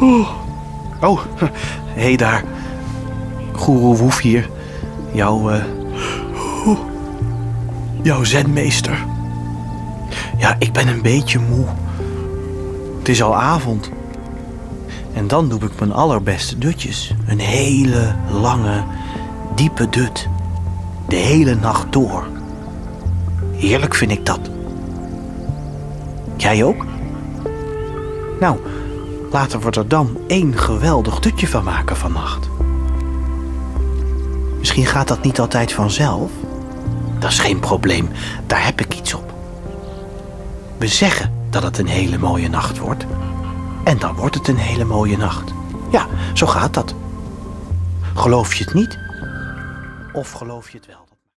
Oh, hé hey daar. Goeroe Woef hier. Jouw, eh, jouw zenmeester. Ja, ik ben een beetje moe. Het is al avond. En dan doe ik mijn allerbeste dutjes. Een hele lange, diepe dut. De hele nacht door. Heerlijk vind ik dat. Jij ook? Nou, laten we er dan één geweldig dutje van maken vannacht. Misschien gaat dat niet altijd vanzelf. Dat is geen probleem, daar heb ik iets op. We zeggen dat het een hele mooie nacht wordt. En dan wordt het een hele mooie nacht. Ja, zo gaat dat. Geloof je het niet? Of geloof je het wel?